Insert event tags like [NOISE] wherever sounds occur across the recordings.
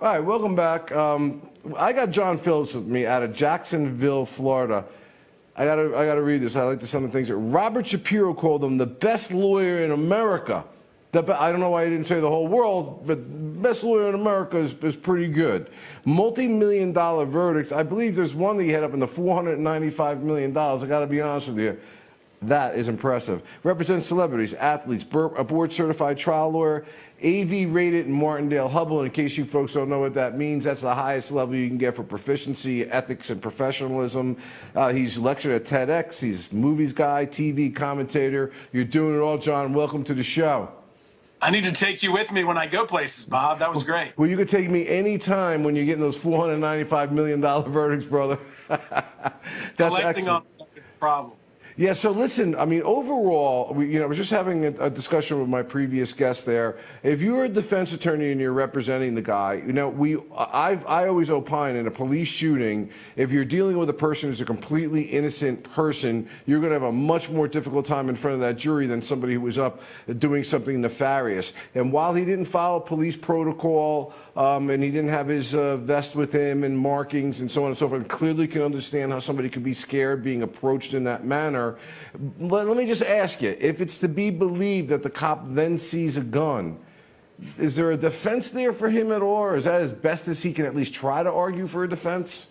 All right, welcome back. Um, I got John Phillips with me out of Jacksonville, Florida. I gotta, I gotta read this. I like to some of the things that Robert Shapiro called him the best lawyer in America. The, I don't know why he didn't say the whole world, but best lawyer in America is, is pretty good. Multi-million dollar verdicts. I believe there's one that he had up in the 495 million dollars. I got to be honest with you. That is impressive. Represents celebrities, athletes, a board certified trial lawyer, AV rated in Martindale Hubbell. In case you folks don't know what that means, that's the highest level you can get for proficiency, ethics, and professionalism. Uh, he's lectured at TEDx. He's movies guy, TV commentator. You're doing it all, John. Welcome to the show. I need to take you with me when I go places, Bob. That was great. Well, you can take me anytime when you're getting those $495 million verdicts, brother. [LAUGHS] That's Collecting excellent. on problem. Yeah, so listen, I mean, overall, we, you know, I was just having a, a, discussion with my previous guest there. If you're a defense attorney and you're representing the guy, you know, we, I've, I always opine in a police shooting, if you're dealing with a person who's a completely innocent person, you're going to have a much more difficult time in front of that jury than somebody who was up doing something nefarious. And while he didn't follow police protocol um, and he didn't have his uh, vest with him and markings and so on and so forth, clearly can understand how somebody could be scared being approached in that manner. But let me just ask you if it's to be believed that the cop then sees a gun, is there a defense there for him at all, or is that as best as he can at least try to argue for a defense?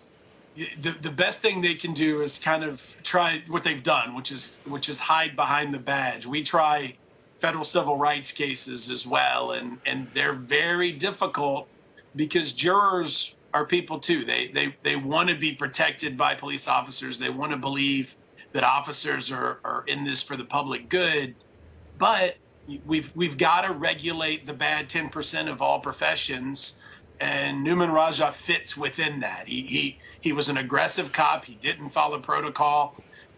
The, the best thing they can do is kind of try what they've done, which is which is hide behind the badge. We try federal civil rights cases as well, and and they're very difficult because jurors are people too. They they they want to be protected by police officers. They want to believe that officers are, are in this for the public good, but we've we've got to regulate the bad 10% of all professions and Nouman Raja fits within that. He he he was an aggressive cop. He didn't follow protocol,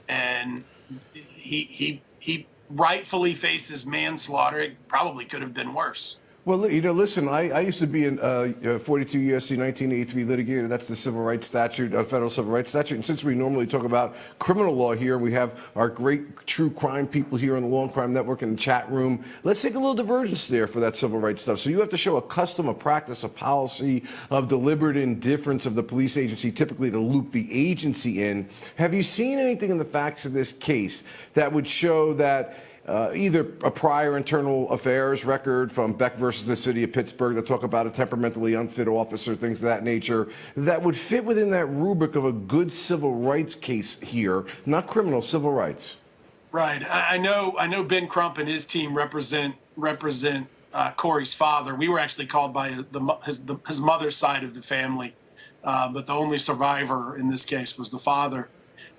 and he he he rightfully faces manslaughter. It probably could have been worse. Well, you know, listen, I, I used to be in uh, 42 U.S.C. 1983 litigator. That's the civil rights statute, uh, federal civil rights statute. And since we normally talk about criminal law here, we have our great true crime people here on the and Crime Network in the chat room. Let's take a little divergence there for that civil rights stuff. So you have to show a custom, a practice, a policy of deliberate indifference of the police agency, typically to loop the agency in. Have you seen anything in the facts of this case that would show that? Uh, either a prior internal affairs record from Beck versus the city of Pittsburgh that talk about a temperamentally unfit officer, things of that nature, that would fit within that rubric of a good civil rights case here, not criminal, civil rights. Right. I know. I know Ben Crump and his team represent represent uh, Corey's father. We were actually called by the, his, the, his mother's side of the family, uh, but the only survivor in this case was the father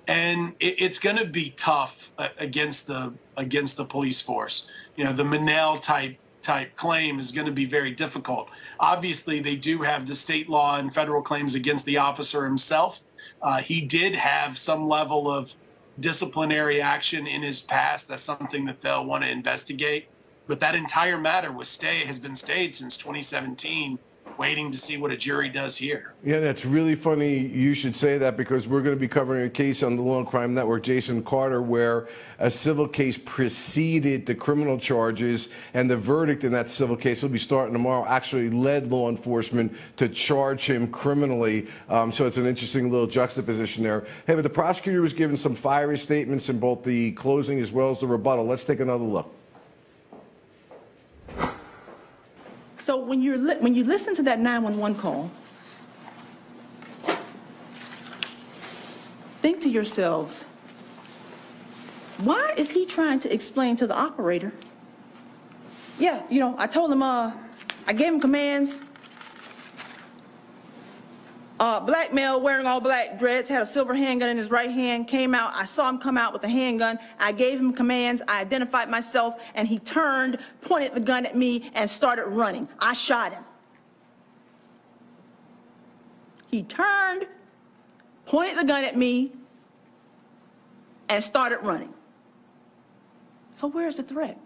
and it, it's going to be tough uh, against the against the police force. You know, the Monell type type claim is going to be very difficult. Obviously, they do have the state law and federal claims against the officer himself. Uh, he did have some level of disciplinary action in his past. That's something that they'll want to investigate. But that entire matter was stay has been stayed since 2017 waiting to see what a jury does here. Yeah, that's really funny you should say that because we're going to be covering a case on the Law and Crime Network, Jason Carter, where a civil case preceded the criminal charges, and the verdict in that civil case will be starting tomorrow actually led law enforcement to charge him criminally. Um, so it's an interesting little juxtaposition there. Hey, but the prosecutor was given some fiery statements in both the closing as well as the rebuttal. Let's take another look. So when, you're when you listen to that 911 call, think to yourselves, why is he trying to explain to the operator? Yeah, you know, I told him, uh, I gave him commands, uh, black male wearing all black dreads, had a silver handgun in his right hand, came out. I saw him come out with a handgun. I gave him commands. I identified myself, and he turned, pointed the gun at me, and started running. I shot him. He turned, pointed the gun at me, and started running. So where's the threat?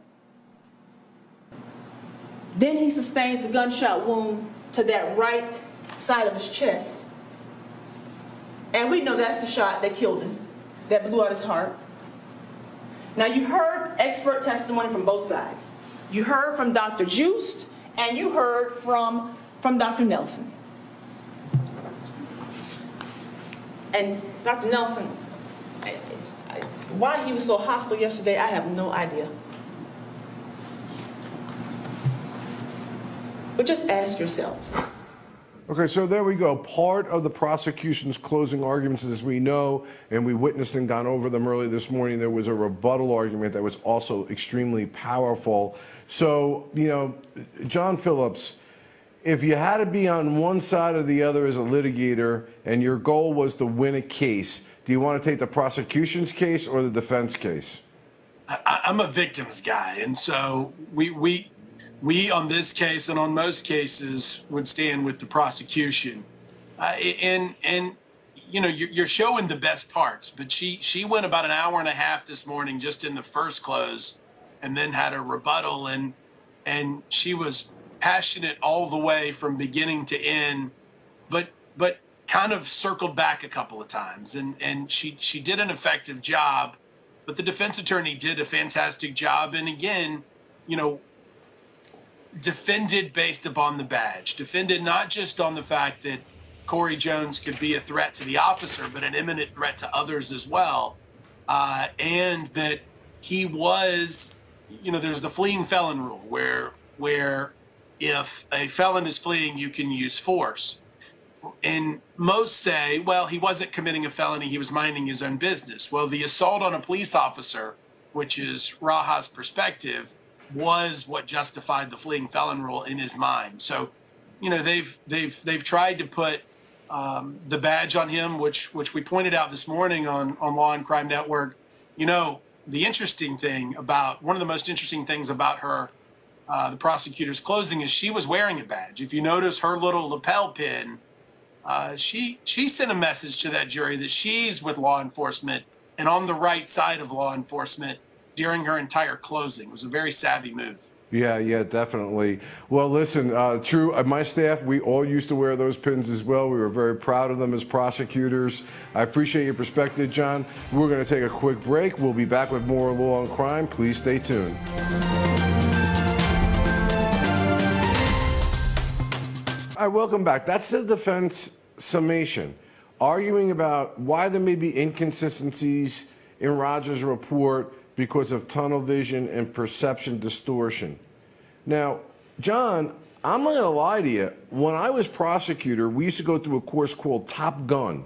Then he sustains the gunshot wound to that right side of his chest. And we know that's the shot that killed him, that blew out his heart. Now you heard expert testimony from both sides. You heard from Dr. Joost and you heard from from Dr. Nelson. And Dr. Nelson, I- I- why he was so hostile yesterday, I have no idea. But just ask yourselves. Okay, so there we go. Part of the prosecution's closing arguments, as we know, and we witnessed and gone over them earlier this morning, there was a rebuttal argument that was also extremely powerful. So, you know, John Phillips, if you had to be on one side or the other as a litigator and your goal was to win a case, do you want to take the prosecution's case or the defense case? I, I'm a victims guy, and so we we we on this case and on most cases would stand with the prosecution. Uh, and and you know you're, showing the best parts, but she she went about an hour and a half this morning just in the first close, and then had a rebuttal, and and she was passionate all the way from beginning to end, but but kind of circled back a couple of times, and and she she did an effective job but the defense attorney did a fantastic job. And again, you know, defended based upon the badge, defended not just on the fact that Corey Jones could be a threat to the officer, but an imminent threat to others as well. Uh, and that he was, you know, there's the fleeing felon rule where where if a felon is fleeing, you can use force and most say, well, he wasn't committing a felony, he was minding his own business. Well, the assault on a police officer, which is Raja's perspective, was what justified the fleeing felon rule in his mind. So, you know, they've they've they've tried to put um, the badge on him, which which we pointed out this morning on on Law and Crime Network. You know, the interesting thing about one of the most interesting things about her, uh, the prosecutor's closing, is she was wearing a badge. If you notice her little lapel pin uh, she she sent a message to that jury that she's with law enforcement and on the right side of law enforcement during her entire closing. It was a very savvy move. Yeah, yeah, definitely. Well, listen, uh, true. Uh, my staff, we all used to wear those pins as well. We were very proud of them as prosecutors. I appreciate your perspective, John. We're going to take a quick break. We'll be back with more law and crime. Please stay tuned. All right, welcome back. That's the defense summation, arguing about why there may be inconsistencies in Rogers' report because of tunnel vision and perception distortion. Now, John, I'm not going to lie to you. When I was prosecutor, we used to go through a course called Top Gun,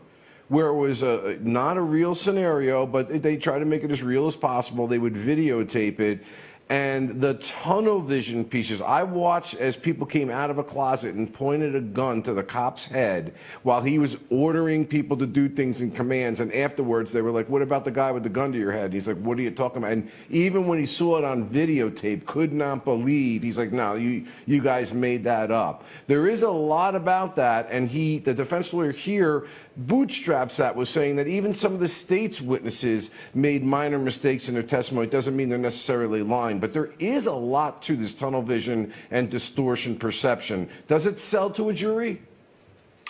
where it was a, not a real scenario, but they tried to make it as real as possible. They would videotape it. And the tunnel vision pieces, I watched as people came out of a closet and pointed a gun to the cop's head while he was ordering people to do things in commands. And afterwards, they were like, What about the guy with the gun to your head? And he's like, What are you talking about? And even when he saw it on videotape, could not believe. He's like, No, you, you guys made that up. There is a lot about that. And he, the defense lawyer here, bootstraps that was saying that even some of the state's witnesses made minor mistakes in their testimony. It doesn't mean they're necessarily lying, but there is a lot to this tunnel vision and distortion perception. Does it sell to a jury?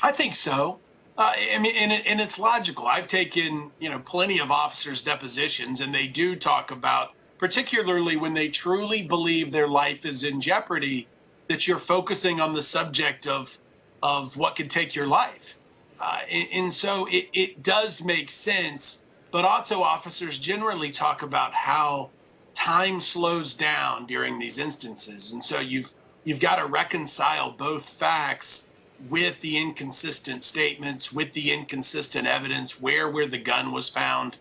I think so. Uh, I mean, and, and it's logical. I've taken you know plenty of officers' depositions, and they do talk about, particularly when they truly believe their life is in jeopardy, that you're focusing on the subject of of what could take your life. Uh, and, and, so it, it does make sense. But also, officers generally talk about how time slows down during these instances, and so you've you've got to reconcile both facts with the inconsistent statements, with the inconsistent evidence, where where the gun was found,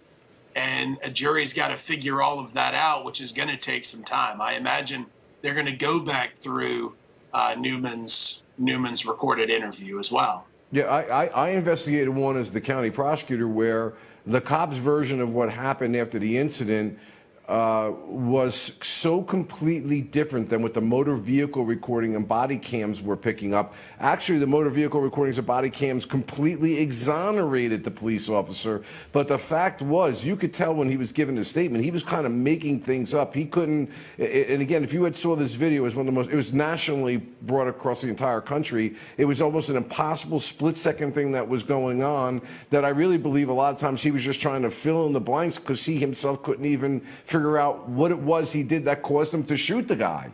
and a jury's got to figure all of that out, which is going to take some time. I imagine they're going to go back through uh, Nouman's Nouman's recorded interview as well. Yeah, I, I, I, investigated one as the county prosecutor where the cop's version of what happened after the incident uh, was so completely different than what the motor vehicle recording and body cams were picking up. Actually, the motor vehicle recordings and body cams completely exonerated the police officer. But the fact was, you could tell when he was giving his statement, he was kind of making things up. He couldn't. And again, if you had saw this video, it was one of the most. It was nationally brought across the entire country. It was almost an impossible split-second thing that was going on. That I really believe a lot of times he was just trying to fill in the blanks because he himself couldn't even figure out what it was he did that caused him to shoot the guy.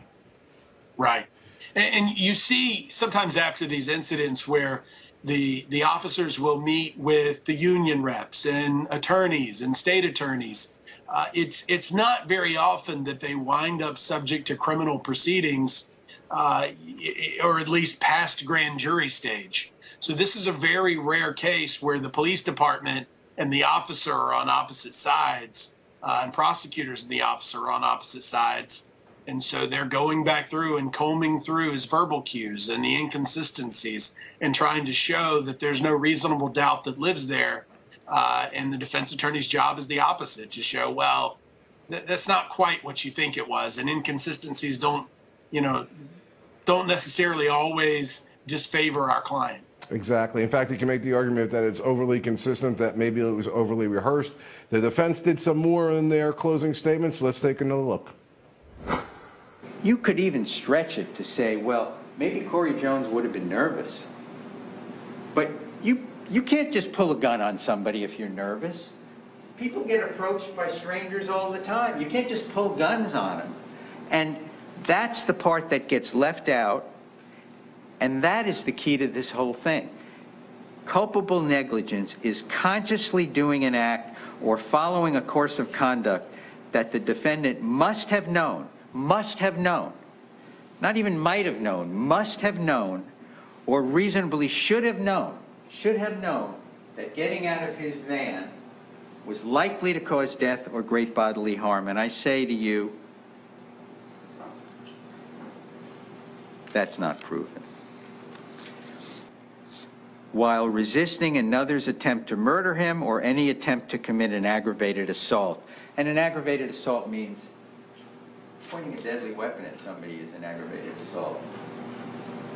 Right. And, and you see sometimes after these incidents where the the officers will meet with the union reps and attorneys and state attorneys. Uh, it's it's not very often that they wind up subject to criminal proceedings, uh, or at least past grand jury stage. So this is a very rare case where the police department and the officer are on opposite sides, uh, and prosecutors and the officer are on opposite sides. And so they're going back through and combing through his verbal cues and the inconsistencies and trying to show that there's no reasonable doubt that lives there. Uh, and the defense attorney's job is the opposite to show, well, th- that's not quite what you think it was. And inconsistencies don't, you know, don't necessarily always disfavor our client. Exactly. In fact, you can make the argument that it's overly consistent, that maybe it was overly rehearsed. The defense did some more in their closing statements. Let's take another look. You could even stretch it to say, well, maybe Corey Jones would have been nervous. But you, you can't just pull a gun on somebody if you're nervous. People get approached by strangers all the time. You can't just pull guns on them. And that's the part that gets left out. And that is the key to this whole thing. Culpable negligence is consciously doing an act or following a course of conduct that the defendant must have known, must have known, not even might have known, must have known, or reasonably should have known, should have known that getting out of his van was likely to cause death or great bodily harm. And I say to you, that's not proven. While resisting another's attempt to murder him or any attempt to commit an aggravated assault. And an aggravated assault means pointing a deadly weapon at somebody is an aggravated assault.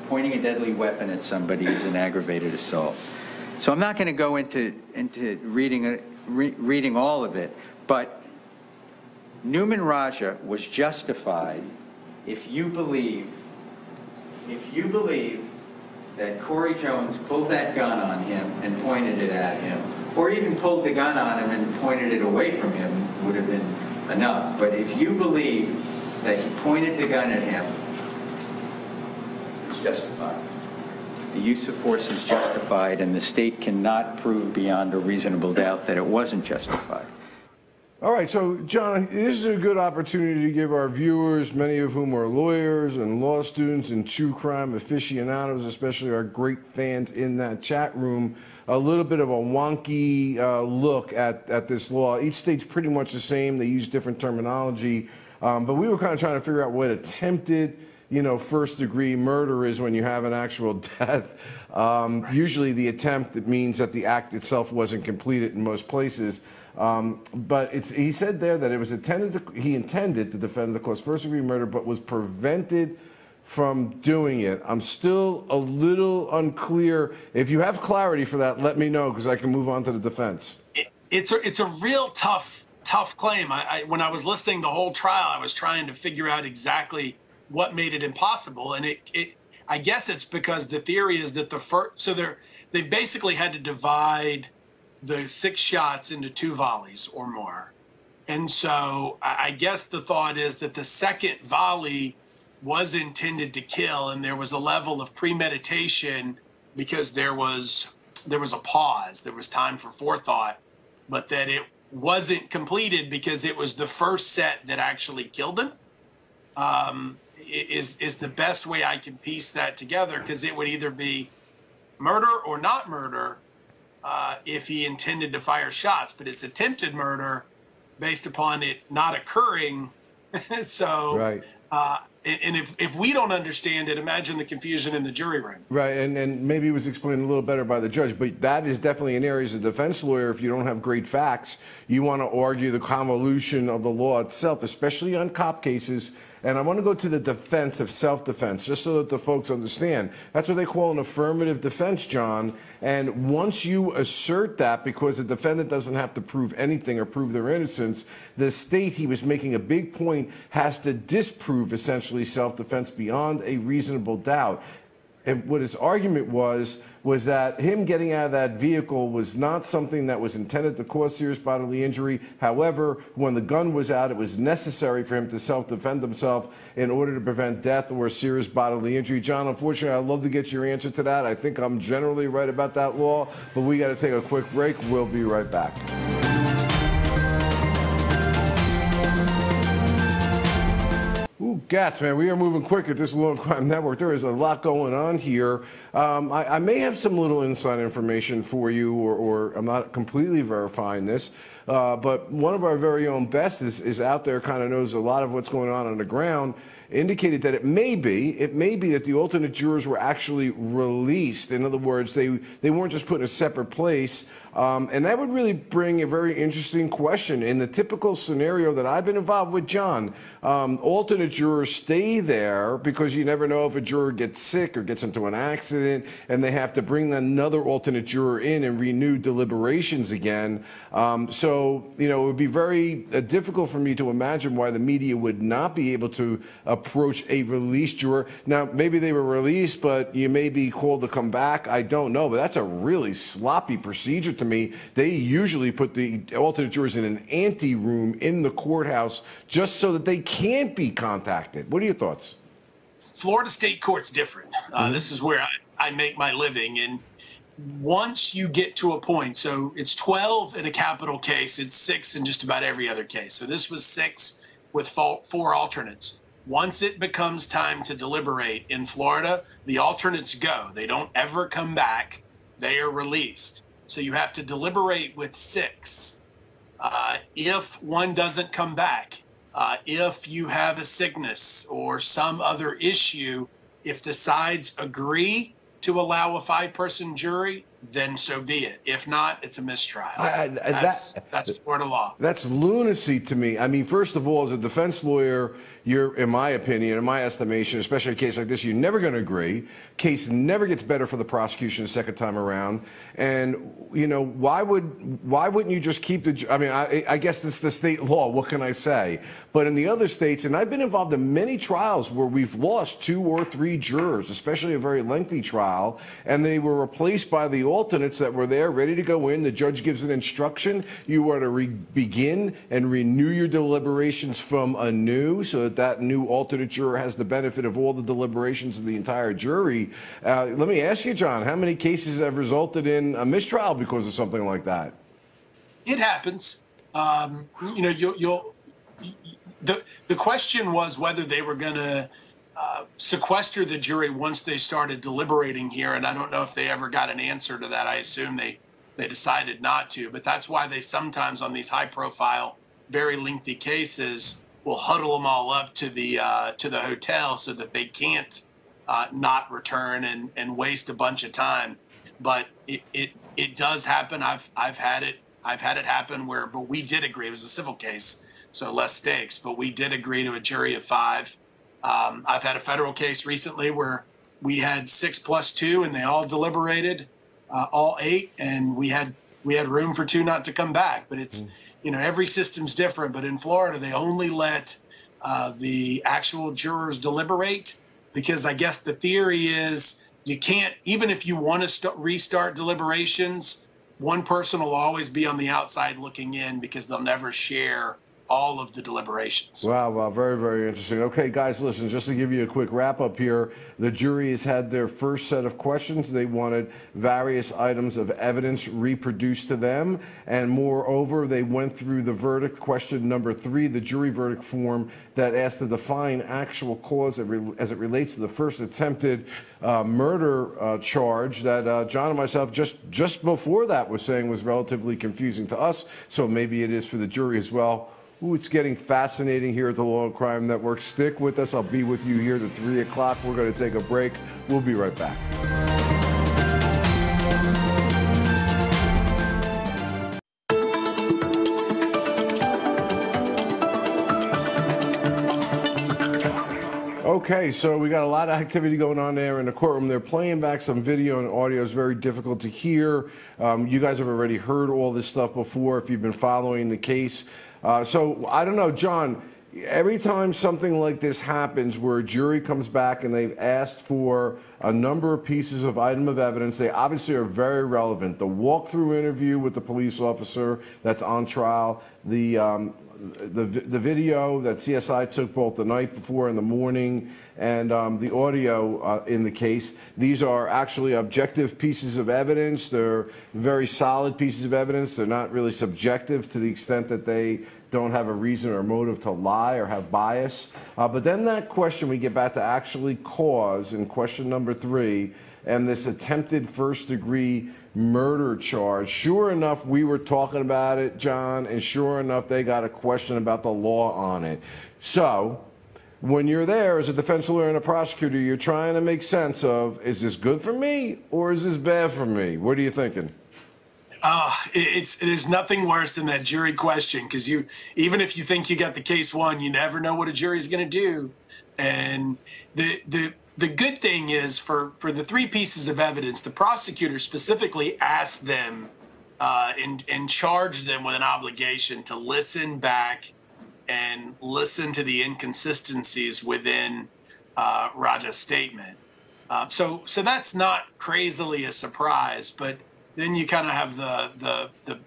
Pointing a deadly weapon at somebody is an aggravated assault. So I'm not going to go into, into reading, re- reading all of it, but Nouman Raja was justified if you believe, if you believe that Corey Jones pulled that gun on him and pointed it at him, or even pulled the gun on him and pointed it away from him, would have been enough. But if you believe that he pointed the gun at him, it's justified. The use of force is justified, and the state cannot prove beyond a reasonable doubt that it wasn't justified. All right, so John, this is a good opportunity to give our viewers, many of whom are lawyers and law students and true crime aficionados, especially our great fans in that chat room, a little bit of a wonky uh, look at, at this law. Each state's pretty much the same, they use different terminology, um, but we were kind of trying to figure out what attempted you know, first degree murder is when you have an actual [LAUGHS] death. Um, Usually the attempt it means that the act itself wasn't completed in most places. Um, but he said there that it was intended to, he intended to defend the cause first degree murder, but was prevented from doing it. I'm still a little unclear. If you have clarity for that, let me know because I can move on to the defense. it, it's a it's a real tough tough claim. I, I when I was listening the whole trial, I was trying to figure out exactly what made it impossible, and it it I guess it's because the theory is that the first so they're they basically had to divide the six shots into two volleys or more, and so I, guess the thought is that the second volley was intended to kill, and there was a level of premeditation because there was there was a pause, there was time for forethought, but that it wasn't completed because it was the first set that actually killed him. Um, is is the best way I can piece that together because it would either be murder or not murder uh, if he intended to fire shots, but it's attempted murder based upon it not occurring. [LAUGHS] so, Right. uh, and if, if we don't understand it, imagine the confusion in the jury room. Right, and, and maybe it was explained a little better by the judge, but that is definitely an area as a defense lawyer, if you don't have great facts, you want to argue the convolution of the law itself, especially on cop cases. And I want to go to the defense of self defense, just so that the folks understand. That's what they call an affirmative defense, John. And once you assert that, because the defendant doesn't have to prove anything or prove their innocence, the state, he was making a big point, has to disprove essentially self defense beyond a reasonable doubt. And what his argument was was that him getting out of that vehicle was not something that was intended to cause serious bodily injury. However, when the gun was out, it was necessary for him to self-defend himself in order to prevent death or serious bodily injury. John, unfortunately, I'd love to get your answer to that. I think I'm generally right about that law, but we got to take a quick break. We'll be right back. Gats, man, we are moving quick at this and Crime Network. There is a lot going on here. Um, I, I, may have some little inside information for you, or, or I'm not completely verifying this, uh, but one of our very own best is, is out there, kind of knows a lot of what's going on on the ground indicated that it may be, it may be that the alternate jurors were actually released. In other words, they, they weren't just put in a separate place. Um, and that would really bring a very interesting question. In the typical scenario that I've been involved with, John, um, alternate jurors stay there because you never know if a juror gets sick or gets into an accident and they have to bring another alternate juror in and renew deliberations again. Um, so, you know, it would be very uh, difficult for me to imagine why the media would not be able to approach a released juror. Now, maybe they were released, but you may be called to come back. I don't know, but that's a really sloppy procedure to me. They usually put the alternate jurors in an ante room in the courthouse just so that they can't be contacted. What are your thoughts? Florida state court's different. Uh, mm-hmm. This is where I, I make my living. And once you get to a point, so it's 12 in a capital case, it's six in just about every other case. So this was six with four alternates. Once it becomes time to deliberate in Florida, the alternates go. They don't ever come back. They are released. So you have to deliberate with six. Uh, if one doesn't come back, uh, if you have a sickness or some other issue, if the sides agree to allow a five person jury, then so be it. If not, it's a mistrial. I, I, that's, that, that's Florida law. That's lunacy to me. I mean, first of all, as a defense lawyer, you're, in my opinion, in my estimation, especially a case like this, you're never going to agree. Case never gets better for the prosecution the second time around. And you know, why would why wouldn't you just keep the? I mean, I, I guess it's the state law. What can I say? But in the other states, and I've been involved in many trials where we've lost two or three jurors, especially a very lengthy trial, and they were replaced by the alternates that were there, ready to go in. The judge gives an instruction. You are to begin and renew your deliberations from anew, so that that new alternate juror has the benefit of all the deliberations of the entire jury. Uh, let me ask you, John, how many cases have resulted in a mistrial because of something like that? It happens. Um, you know, you'll, you'll, the the question was whether they were going to sequester the jury once they started deliberating here, and I don't know if they ever got an answer to that. I assume they they decided not to, but that's why they sometimes on these high profile, very lengthy cases will huddle them all up to the uh, to the hotel so that they can't uh, not return and, and waste a bunch of time. But it, it it does happen. I've I've had it I've had it happen where but we did agree. It was a civil case, so less stakes. But we did agree to a jury of five. Um, I've had a federal case recently where we had six plus two, and they all deliberated, uh, all eight, and we had we had room for two not to come back. But it's mm you know, every system's different, but in Florida, they only let uh, the actual jurors deliberate because I guess the theory is you can't, even if you want to st- restart deliberations, one person will always be on the outside looking in because they'll never share all of the deliberations. Wow, wow, very, very interesting. Okay, guys, listen, just to give you a quick wrap up here, the jury has had their first set of questions. They wanted various items of evidence reproduced to them, and moreover, they went through the verdict question number three, the jury verdict form that asked to define actual cause as it relates to the first attempted uh, murder uh, charge that uh, John and myself just just before that was saying was relatively confusing to us. So maybe it is for the jury as well. Ooh, it's getting fascinating here at the Law and Crime Network. Stick with us. I'll be with you here to 3 o'clock. We're going to take a break. We'll be right back. Okay, so we got a lot of activity going on there in the courtroom. They're playing back some video and audio. It's very difficult to hear. Um, you guys have already heard all this stuff before if you've been following the case. Uh, so I don't know, John. every time something like this happens where a jury comes back and they've asked for a number of pieces of item of evidence, they obviously are very relevant. The walkthrough interview with the police officer that's on trial, the um, the, the video that CSI took both the night before and the morning, and um, the audio uh, in the case. These are actually objective pieces of evidence. They're very solid pieces of evidence. They're not really subjective to the extent that they don't have a reason or motive to lie or have bias. Uh, but then that question, we get back to actually cause in question number three, and this attempted first degree murder charge. Sure enough, we were talking about it, John, and sure enough, they got a question about the law on it. So, when you're there as a defense lawyer and a prosecutor, you're trying to make sense of is this good for me or is this bad for me? What are you thinking? Uh, it's there's nothing worse than that jury question because you even if you think you got the case won, you never know what a jury's going to do. And the the the good thing is for for the three pieces of evidence, the prosecutor specifically asked them uh, and and charged them with an obligation to listen back and listen to the inconsistencies within uh, Raja's statement. Uh, so so that's not crazily a surprise, but then you kind of have the, the the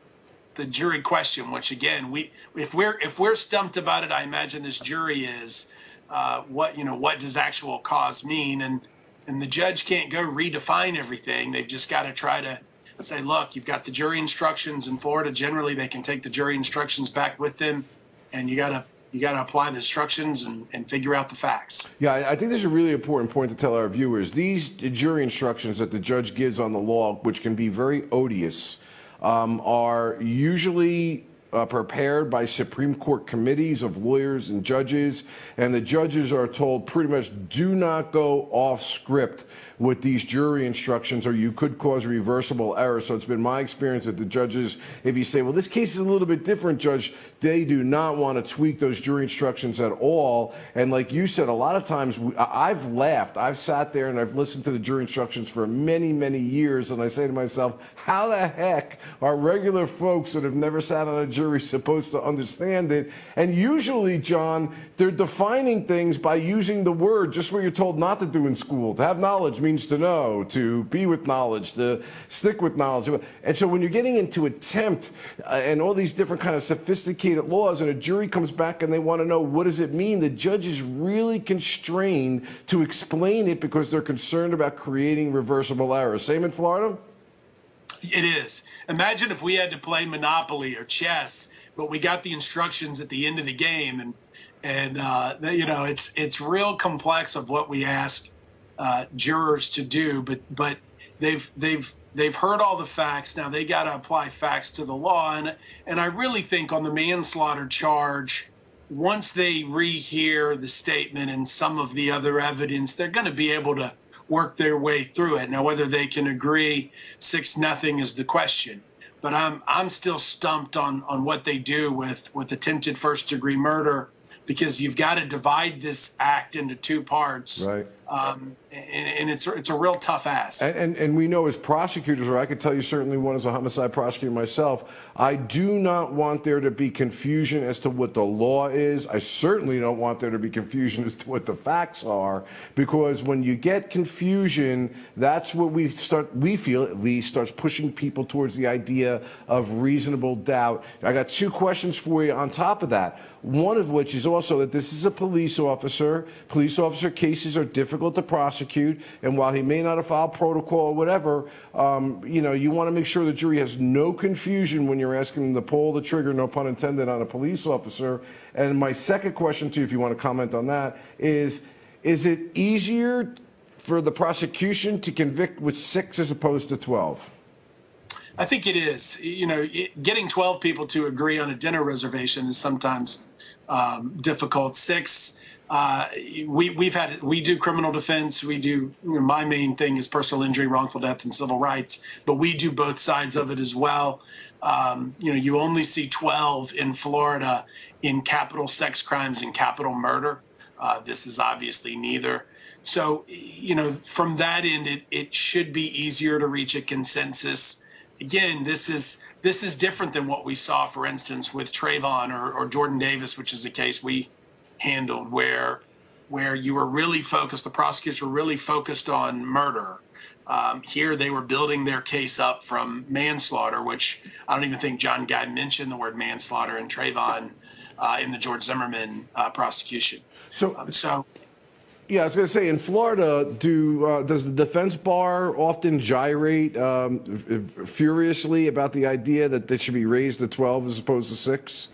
the jury question, which again we if we're if we're stumped about it, I imagine this jury is uh, what you know what does actual cause mean, and and the judge can't go redefine everything. They've just got to try to say, look, you've got the jury instructions in Florida. Generally, they can take the jury instructions back with them, and you got to you got to apply the instructions and, and figure out the facts. Yeah, I think this is a really important point to tell our viewers. These jury instructions that the judge gives on the law, which can be very odious, um, are usually uh, prepared by Supreme Court committees of lawyers and judges, and the judges are told pretty much do not go off script with these jury instructions or you could cause reversible error. So it's been my experience that the judges, if you say, well, this case is a little bit different, Judge, they do not want to tweak those jury instructions at all. And like you said, a lot of times we, I've laughed. I've sat there and I've listened to the jury instructions for many, many years. And I say to myself, how the heck are regular folks that have never sat on a jury supposed to understand it? And usually, John, they're defining things by using the word just what you're told not to do in school. To have knowledge means to know, to be with knowledge, to stick with knowledge. And so when you're getting into attempt uh, and all these different kind of sophisticated laws and a jury comes back and they want to know what does it mean, the judge is really constrained to explain it because they're concerned about creating reversible errors. Same in Florida? It is. Imagine if we had to play Monopoly or chess, but we got the instructions at the end of the game, and and uh, you know it's it's real complex of what we ask uh, jurors to do, but but they've they've they've heard all the facts. Now they got to apply facts to the law, and and I really think on the manslaughter charge, once they rehear the statement and some of the other evidence, they're going to be able to work their way through it. Now whether they can agree six nothing is the question. But I'm I'm still stumped on on what they do with with attempted first degree murder because you've got to divide this act into two parts. Right. Um, and, and, it's it's a real tough ask. And, and, and we know as prosecutors, or I could tell you certainly one as a homicide prosecutor myself, I do not want there to be confusion as to what the law is. I certainly don't want there to be confusion as to what the facts are, because when you get confusion, that's what we start. We feel at least starts pushing people towards the idea of reasonable doubt. I got two questions for you on top of that. One of which is also that this is a police officer. Police officer cases are difficult to prosecute, and while he may not have filed protocol or whatever, um, you know, you want to make sure the jury has no confusion when you're asking them to pull the trigger, no pun intended, on a police officer. And my second question to you, if you want to comment on that, is: Is it easier for the prosecution to convict with six as opposed to twelve? I think it is. You know, getting 12 people to agree on a dinner reservation is sometimes um, difficult. Six, uh, we we've had we do criminal defense. We do you know, my main thing is personal injury, wrongful death, and civil rights. But we do both sides of it as well. Um, you know, you only see 12 in Florida in capital sex crimes and capital murder. Uh, this is obviously neither. So, you know, from that end, it, it should be easier to reach a consensus again, this is this is different than what we saw, for instance, with Trayvon or, or Jordan Davis, which is the case we handled, where where you were really focused, the prosecutors were really focused on murder. Um, here they were building their case up from manslaughter, which I don't even think John Guy mentioned the word manslaughter in Trayvon uh, in the George Zimmerman uh, prosecution. So, Um, so yeah, I was going to say, in Florida, do uh, does the defense bar often gyrate um, furiously about the idea that they should be raised to 12 as opposed to six?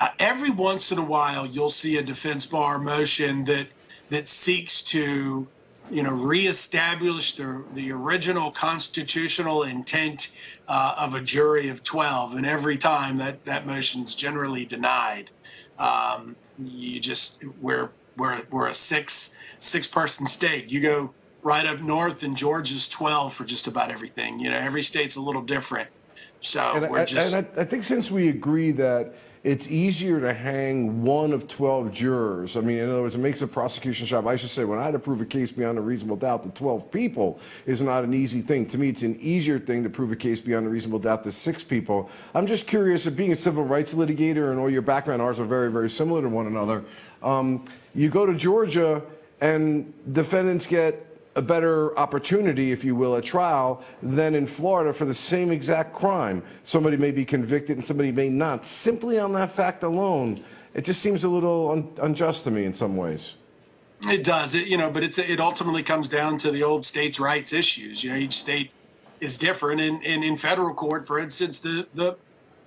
uh, every once in a while you'll see a defense bar motion that that seeks to you know reestablish the the original constitutional intent uh, of a jury of 12 and every time that that motion's generally denied um, you just we're we're we're a six six person state you go right up north and Georgia's 12 for just about everything you know every state's a little different so And, we're I, just and I, I think since we agree that it's easier to hang one of 12 jurors, I mean, in other words, it makes a prosecution job. I should say, when I had to prove a case beyond a reasonable doubt to 12 people is not an easy thing. To me, it's an easier thing to prove a case beyond a reasonable doubt to six people. I'm just curious, of being a civil rights litigator and all your background, ours are very, very similar to one another. Um, you go to Georgia and defendants get a better opportunity, if you will, at trial than in Florida for the same exact crime. Somebody may be convicted and somebody may not. Simply on that fact alone, it just seems a little un- unjust to me in some ways. It does, it, you know, but it's it ultimately comes down to the old states' rights issues. You know, each state is different, and, in federal court, for instance, the the,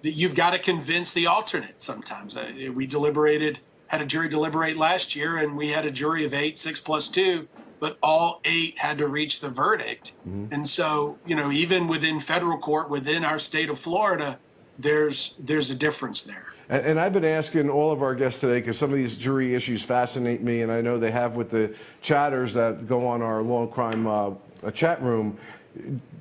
the you've got to convince the alternate. Sometimes uh, we deliberated, had a jury deliberate last year, and we had a jury of eight, six plus two, but all eight had to reach the verdict. And so, you know, even within federal court, within our state of Florida, there's there's a difference there. And, and I've been asking all of our guests today because some of these jury issues fascinate me, and I know they have with the chatters that go on our long crime uh, chat room.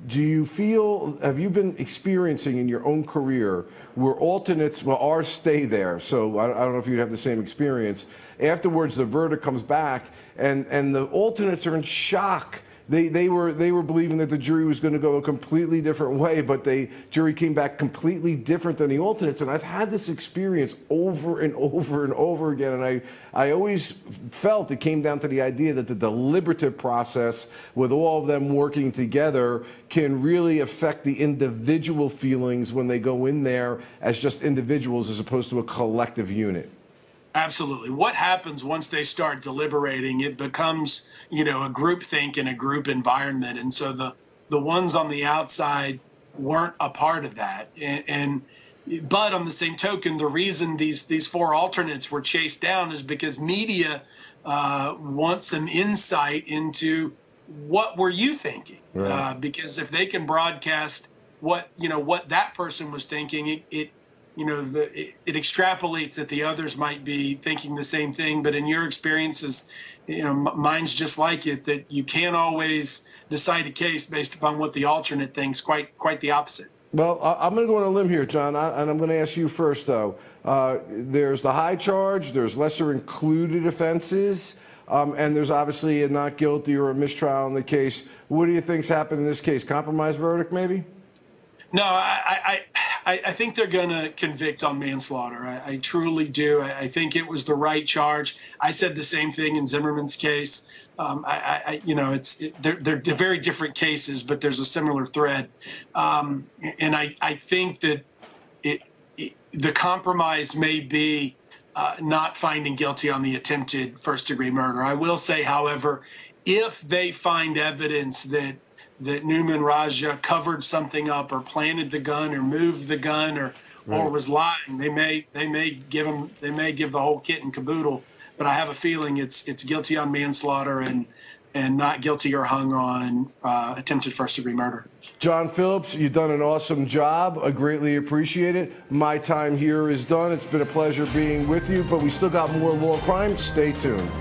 Do you feel, have you been experiencing in your own career where alternates, well, ours stay there, so I, I don't know if you'd have the same experience. Afterwards, the verdict comes back, and, and the alternates are in shock they, they were they were believing that the jury was going to go a completely different way, but the jury came back completely different than the alternates. And I've had this experience over and over and over again, and I I always felt it came down to the idea that the deliberative process, with all of them working together, can really affect the individual feelings when they go in there as just individuals as opposed to a collective unit. Absolutely. What happens once they start deliberating? It becomes, you know, a group think and a group environment, and so the the ones on the outside weren't a part of that. And, and but on the same token, the reason these these four alternates were chased down is because media uh, wants some insight into what were you thinking? Right. Uh, because if they can broadcast what you know what that person was thinking, it, it you know the it, it extrapolates that the others might be thinking the same thing but in your experiences you know m- mine's just like it that you can't always decide a case based upon what the alternate thinks quite quite the opposite Well, I'm going to go on a limb here, John, and I'm going to ask you first, though. Uh, there's the high charge, there's lesser included offenses, um, and there's obviously a not guilty or a mistrial in the case. What do you think's happened in this case? Compromise verdict, maybe? No, I, I, I, I think they're going to convict on manslaughter. I, I truly do. I, I think it was the right charge. I said the same thing in Zimmerman's case. Um, I, you know, it's it, they're, they're they're very different cases, but there's a similar thread. Um, and I, I think that it, it the compromise may be uh, not finding guilty on the attempted first degree murder. I will say, however, if they find evidence that that Nouman Raja covered something up or planted the gun or moved the gun or or was lying, they may they may give him they may give the whole kit and caboodle. But I have a feeling it's it's guilty on manslaughter and and not guilty or hung on uh, attempted first degree murder. John Phillips, you've done an awesome job. I greatly appreciate it. My time here is done. It's been a pleasure being with you, but we still got more law crime. Stay tuned.